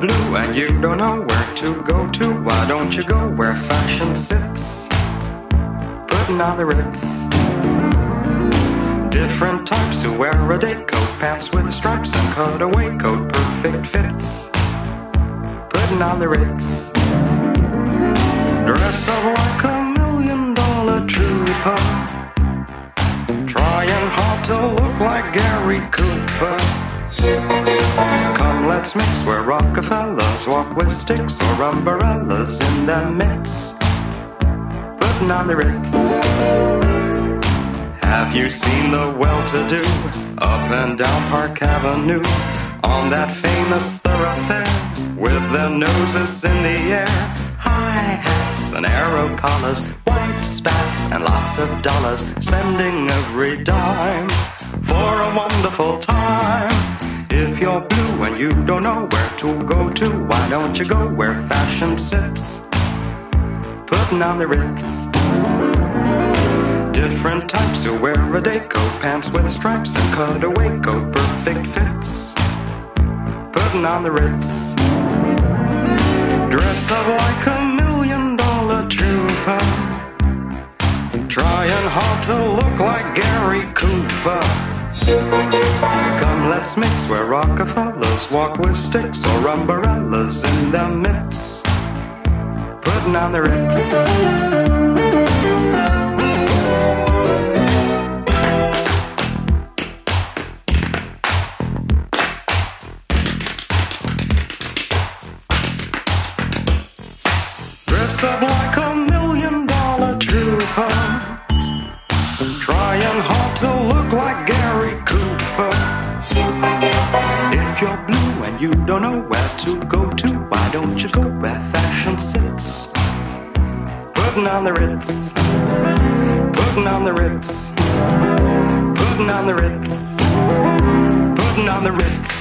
blue and you don't know where to go to, why don't you go where fashion sits? Putting on the ritz. Different types who wear a day coat, pants with stripes and cutaway coat, perfect fits. Putting on the ritz. Dress up like a million dollar trooper. Trying hard to look like Gary Cooper. Come, let's mix where Rockefellers walk with sticks or umbrellas in their midst. Putting on the ritz. Have you seen the well-to-do up and down Park Avenue on that famous thoroughfare with their noses in the air? High hats and arrow collars, white spats and lots of dollars, spending every dime for a wonderful time. You don't know where to go to, why don't you go where fashion sits? Putting on the ritz. Different types who wear a day coat, pants with stripes and cutaway coat, perfect fits. Putting on the ritz. Dress up like a million dollar trooper. Trying hard to look like Gary Cooper. Come, let's mix where Rockefellers walk with sticks or umbrellas in their midst. Putting on the ritz. Up like a million dollar trooper. Don't know where to go to, why don't you go where fashion sits? Putting on the ritz. Putting on the ritz. Putting on the ritz. Putting on the ritz.